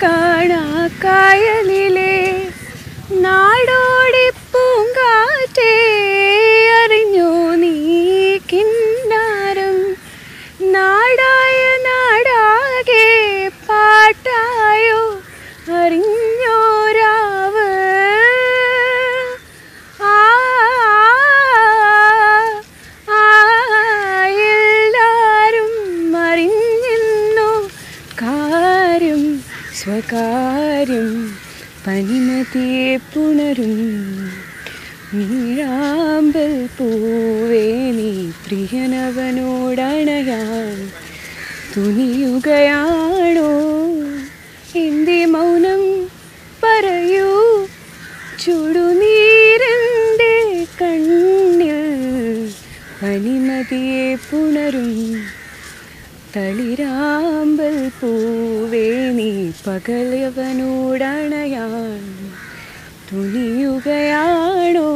काणा काय കാര്യം സ്വകാര്യം പനിമതിയെ പുണരും. നീരാമ്പൽ പൂവേ നീ പ്രിയനവനോടണയാൻ തുനിയുകയാണോ? എന്തി മൗനം പറയൂ. ചുടുനീരന്റെ കണ്ണിൽ പനിമതിയെ പുണരും. തളിരാമ്പൽ പൂവേ നീ പകലവനോടണയാൻ തുനിയുകയാണോ?